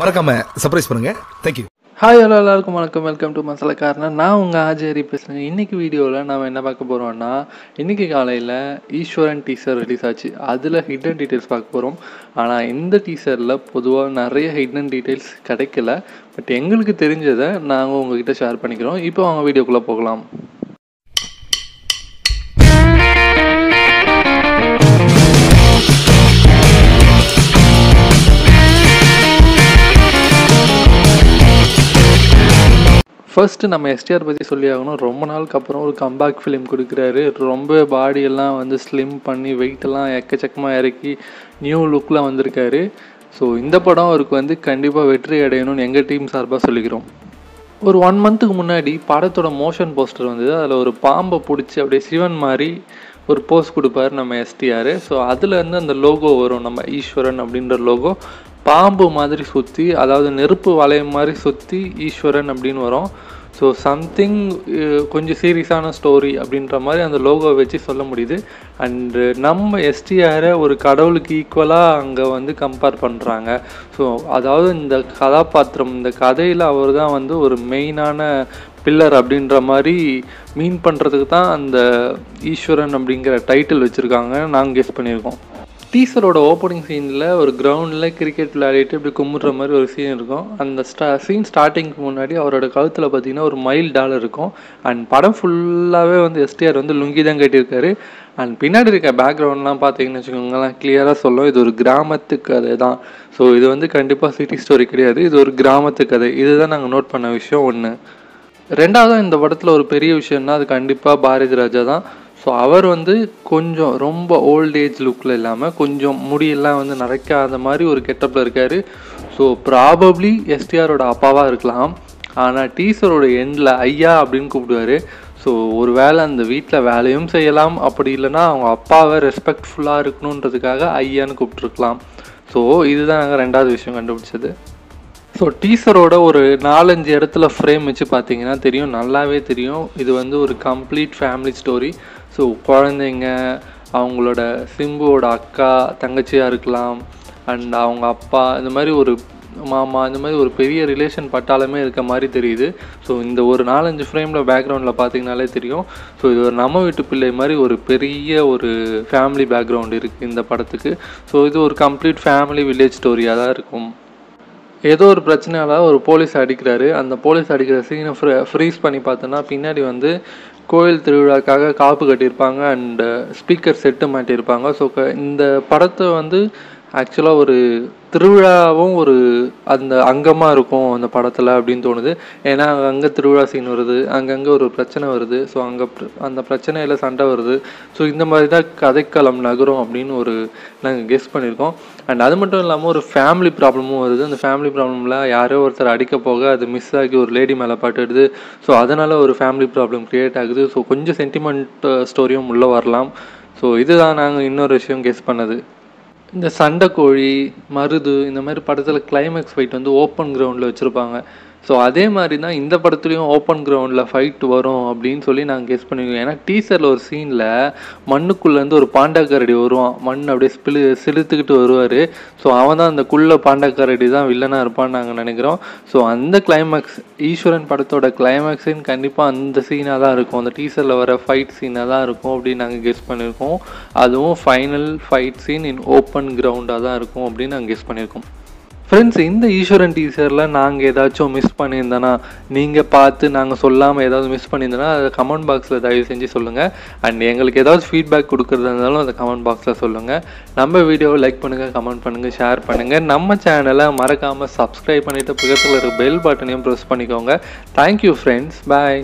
மறக்காம சர்ப்ரைஸ் பண்ணுங்க. Thank you hi hello எல்லாருக்கும் வணக்கம். வெல்கம் டு மசாலா கார்னர் நான் உங்கள் ஆஜரி பேசுகிறேன் இன்றைக்கி வீடியோவில் நம்ம என்ன பார்க்க போகிறோம்னா இன்றைக்கி காலையில் ஈஸ்வரன் டீசர் ரிலீஸ் ஆச்சு. அதில் ஹிடன் டீட்டெயில்ஸ் பார்க்க போகிறோம் ஆனால் இந்த டீசரில் பொதுவாக நிறைய ஹிடன் டீட்டெயில்ஸ் கிடைக்கல. பட் எங்களுக்கு தெரிஞ்சதை நாங்கள் உங்ககிட்ட ஷேர் பண்ணிக்கிறோம். இப்போ அவங்க வீடியோக்குள்ளே போகலாம். ஃபர்ஸ்ட்டு நம்ம எஸ்டிஆர் பற்றி சொல்லி ஆகணும். ரொம்ப நாளுக்கு அப்புறம் ஒரு கம்பேக் ஃபிலிம் கொடுக்குறாரு. ரொம்ப பாடியெல்லாம் வந்து ஸ்லிம் பண்ணி வெயிட்டெல்லாம் எக்கச்சக்கமாக இறக்கி நியூ லுக்கில் வந்திருக்காரு. ஸோ இந்த படம் அவருக்கு வந்து கண்டிப்பாக வெற்றி அடையணும்னு எங்கள் டீம் சார்பாக சொல்லிக்கிறோம். ஒரு ஒன் மந்த்துக்கு முன்னாடி படத்தோட மோஷன் போஸ்டர் வந்தது. அதில் ஒரு பாம்பை பிடிச்சி அப்படியே சிவன் மாதிரி ஒரு போஸ்ட் கொடுப்பாரு நம்ம எஸ்டிஆர் ஸோ அதுலேருந்து அந்த லோகோ வரும். நம்ம ஈஸ்வரன் அப்படின்ற லோகோ பாம்பு மாதிரி சுற்றி அதாவது நெருப்பு வளையம் மாதிரி சுற்றி ஈஸ்வரன் அப்படின்னு வரும். ஸோ சம்திங் uh, கொஞ்சம் சீரியஸான ஸ்டோரி அப்படின்ற மாதிரி அந்த லோகோவை வச்சு சொல்ல முடியுது. அண்டு uh, நம்ம எஸ்டிஆரை ஒரு கடவுளுக்கு ஈக்குவலாக அங்கே வந்து கம்பேர் பண்ணுறாங்க ஸோ அதாவது இந்த கதாபாத்திரம் இந்த கதையில் அவர் தான் வந்து ஒரு மெயினான பில்லர் அப்படின்ற மாதிரி மீன் பண்ணுறதுக்கு தான் அந்த ஈஸ்வரன் அப்படிங்கிற டைட்டில் வச்சுருக்காங்க நாங்கள் கெஸ் பண்ணியிருக்கோம். டீசரோட ஓப்பனிங் சீனில் ஒரு கிரவுண்டில் கிரிக்கெட் விளையாடிட்டு இப்படி கும்பிட்ற மாதிரி ஒரு சீன் இருக்கும். அந்த ஸ்டா சீன் ஸ்டார்டிங்க்கு முன்னாடி அவரோட கழுத்தில் பார்த்தீங்கன்னா ஒரு மைல் டாலர் இருக்கும். அண்ட் படம் ஃபுல்லாகவே வந்து எஸ்டிஆர் வந்து லுங்கி தான் கட்டியிருக்காரு. அண்ட் பின்னாடி இருக்க பேக்ரவுண்ட்லாம் பார்த்தீங்கன்னு வச்சுக்கோங்களேன் கிளியராக சொல்லும். இது ஒரு கிராமத்து கதை தான். ஸோ இது வந்து கண்டிப்பாக சிட்டி ஸ்டோரி கிடையாது. இது ஒரு கிராமத்து கதை. இதுதான் நாங்கள் நோட் பண்ண விஷயம் ஒன்று ரெண்டாவது இந்த படத்தில் ஒரு பெரிய விஷயம்னா அது கண்டிப்பாக பாரதி ராஜா தான். ஸோ அவர் வந்து கொஞ்சம் ரொம்ப ஓல்ட் ஏஜ் லுக்கில் இல்லாமல் கொஞ்சம் முடியெல்லாம் வந்து நரைக்காத மாதிரி ஒரு கெட்டப்பில் இருக்கார். ஸோ ப்ராபப்ளி எஸ்டிஆரோட அப்பாவாக இருக்கலாம். ஆனால் டீச்சரோட எண்டில் ஐயா அப்படின்னு கூப்பிடுவார். ஸோ ஒரு வேளை அந்த வீட்டில் வேலையும் செய்யலாம். அப்படி இல்லைன்னா அவங்க அப்பாவை ரெஸ்பெக்ட்ஃபுல்லாக இருக்கணுன்றதுக்காக ஐயான்னு கூப்பிட்ருக்கலாம் ஸோ இதுதான் நாங்கள் ரெண்டாவது விஷயம் கண்டுபிடிச்சது. ஸோ டீசரோட ஒரு நாலஞ்சு இடத்துல ஃப்ரேம் வச்சு பார்த்தீங்கன்னா தெரியும். நல்லாவே தெரியும். இது வந்து ஒரு கம்ப்ளீட் ஃபேமிலி ஸ்டோரி ஸோ குழந்தைங்க அவங்களோட சிம்புவோட அக்கா தங்கச்சியாக இருக்கலாம் அண்ட் அவங்க அப்பா இந்த மாதிரி ஒரு மாமா இந்த மாதிரி ஒரு பெரிய ரிலேஷன் பட்டாலுமே இருக்க மாதிரி தெரியுது. ஸோ இந்த ஒரு நாலஞ்சு ஃப்ரேமில் பேக்ரவுண்டில் பார்த்தீங்கனாலே தெரியும். ஸோ இது ஒரு நம்ம வீட்டு பிள்ளை மாதிரி ஒரு பெரிய ஒரு ஃபேமிலி பேக்ரவுண்ட் இருக்குது இந்த படத்துக்கு. ஸோ இது ஒரு கம்ப்ளீட் ஃபேமிலி வில்லேஜ் ஸ்டோரியாக தான் இருக்கும். ஏதோ ஒரு பிரச்சனையால ஒரு போலீஸ் அடிக்கிறாரு. அந்த போலீஸ் அடிக்கிற சீனை ஃப்ரீஸ் பண்ணி பார்த்தோன்னா பின்னாடி வந்து கோயில் திருவிழாக்காக காப்பு கட்டியிருப்பாங்க அண்டு ஸ்பீக்கர் செட்டு மாட்டியிருப்பாங்க. ஸோ இந்த படத்தை வந்து ஆக்சுவலாக ஒரு திருவிழாவும் ஒரு அந்த அங்கமாக இருக்கும் அந்த படத்தில் அப்படின்னு தோணுது. ஏன்னா அங்கே திருவிழா சீன் வருது அங்கங்கே ஒரு பிரச்சனை வருது. ஸோ அங்கே அந்த பிரச்சனையில் சண்டை வருது. ஸோ இந்த மாதிரி தான் கதைக்களம் நகரும் அப்படின்னு ஒரு நாங்கள் கெஸ் பண்ணியிருக்கோம். அண்ட் அது மட்டும் இல்லாமல் ஒரு ஃபேமிலி ப்ராப்ளமும் வருது. அந்த ஃபேமிலி ப்ராப்ளமில் யாரோ ஒருத்தர் அடிக்க போக அது மிஸ் ஆகி ஒரு லேடி மேலே பாட்டுடுது ஸோ அதனால் ஒரு ஃபேமிலி ப்ராப்ளம் க்ரியேட் ஆகுது. ஸோ கொஞ்சம் சென்டிமெண்ட் ஸ்டோரியும் உள்ளே வரலாம். ஸோ இதுதான் நாங்கள் இன்னொரு விஷயம் கெஸ் பண்ணது. இந்த சண்டை கோழி மருது இந்த மாதிரி படத்தில் கிளைமேக்ஸ் ஃபைட் வந்து ஓப்பன் கிரவுண்டில் வச்சுருப்பாங்க. ஸோ அதே மாதிரி தான் இந்த படத்துலையும் ஓப்பன் கிரவுண்டில் ஃபைட் வரும் அப்படின்னு சொல்லி நாங்கள் கெஸ் பண்ணிருக்கோம் ஏன்னா டீசரில் ஒரு சீனில் மண்ணுக்குள்ளேருந்து ஒரு பாண்டாக்கரடி வருவான். மண் அப்படியே சிலு செலுத்துக்கிட்டு வருவார். ஸோ அவன் தான் அந்த குள்ள பாண்டாக்கரடி தான் வில்லனாக இருப்பான்னு நாங்கள் நினைக்கிறோம். ஸோ அந்த கிளைமேக்ஸ் ஈஸ்வரன் படத்தோட கிளைமேக்ஸின் கண்டிப்பாக அந்த சீனாக தான் இருக்கும். அந்த டீசரில் வர ஃபைட் சீனாக தான் இருக்கும் அப்படின்னு நாங்கள் கெஸ் பண்ணியிருக்கோம் அதுவும் final fight scene in open கிரவுண்டாக தான் இருக்கும் அப்படின்னு நாங்கள் கெஸ் பண்ணியிருக்கோம் ஃப்ரெண்ட்ஸ் இந்த ஈஸ்வரன் டீசரில் நாங்கள் ஏதாச்சும் மிஸ் பண்ணியிருந்தோன்னா நீங்கள் பார்த்து நாங்கள் சொல்லாமல் ஏதாவது மிஸ் பண்ணியிருந்தோன்னா அதை கமெண்ட் பாக்ஸில் தயவு செஞ்சு சொல்லுங்கள் அண்ட் எங்களுக்கு ஏதாவது ஃபீட்பேக் கொடுக்குறதா இருந்தாலும் அதை கமெண்ட் பாக்ஸில் சொல்லுங்கள் நம்ம வீடியோவை லைக் பண்ணுங்கள் கமெண்ட் பண்ணுங்கள் ஷேர் பண்ணுங்கள் நம்ம சேனலை மறக்காமல் சப்ஸ்கிரைப் பண்ணிவிட்டு பக்கத்தில் இருக்க பெல் பட்டனையும் ப்ரெஸ் பண்ணிக்கோங்க. Thank you friends bye